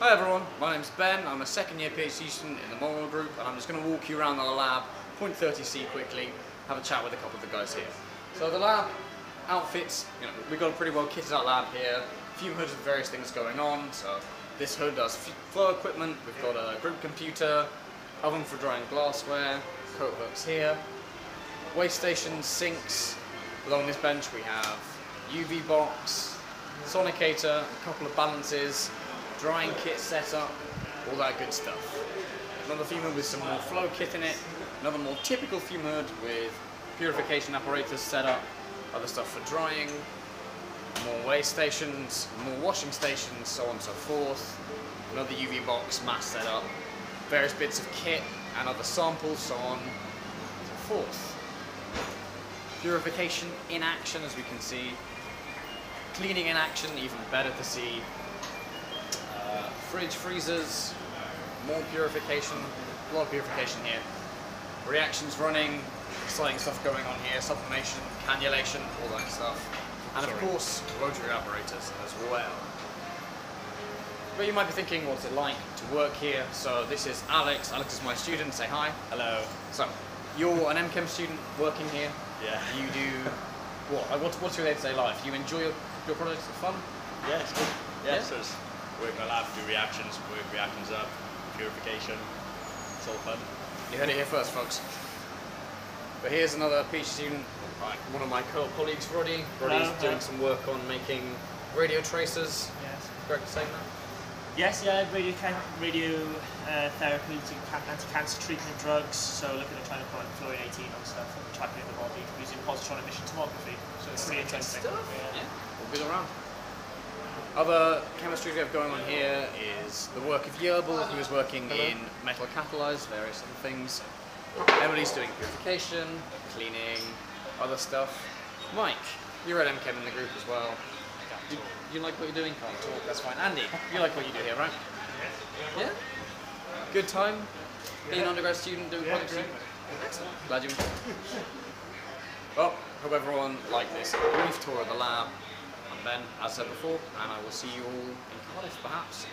Hi everyone, my name's Ben. I'm a second year PhD student in the Morrill Group and I'm just going to walk you around the lab, point 30C quickly, have a chat with a couple of the guys here. So the lab outfits, you know, we've got a pretty well kitted out lab here, a few hoods with various things going on. So this hood does flow equipment, we've got a group computer, oven for drying glassware, coat hooks here, waste station sinks. Along this bench we have UV box, sonicator, a couple of balances, drying kit setup, all that good stuff. Another fume with some more flow kit in it, another more typical fume with purification apparatus set up, other stuff for drying, more waste stations, more washing stations, so on and so forth, another UV box, mass setup, various bits of kit and other samples, so on and so forth. Purification in action, as we can see. Cleaning in action, even better to see. Fridge freezers, more purification, a lot of purification here. Reactions running, exciting stuff going on here, sublimation, cannulation, all that stuff. And of course, rotary apparatus as well. But you might be thinking, what's it like to work here? So this is Alex. Alex is my student. Say hi. Hello. So, you're an MChem student working here. Yeah. You do what? What's, what's your day-to-day life? You enjoy your, your projects? It's fun. Yeah, it's good. Yeah, Yeah? so work in the lab, do reactions, work reactions up, purification. It's all fun. You heard it here first, folks. But here's another PhD student, one of my co-colleagues, Roddy. Roddy's Hello, doing hello. some work on making radio tracers. Yes. Correct in saying that? Yes, yeah, radio, can- radio uh, therapeutic anti-cancer treatment drugs. So looking at trying to put fluorine 18 on stuff and tracking in the body using positron emission tomography. So it's pretty interesting. Yeah. We'll be around. Other chemistry we have going on here is the work of Yerbal, who is working Hello. in metal catalyzed, various other things. Emily's doing purification, cleaning, other stuff. Mike, you're at MChem in the group as well. You, you like what you're doing? Can't talk, that's fine. Andy, you like what you do here, right? Yeah? Good time? Being an undergrad student doing projects? Excellent. Glad you Well, hope everyone liked this brief tour of the lab. Ben, as said before, and I will see you all in Cardiff perhaps.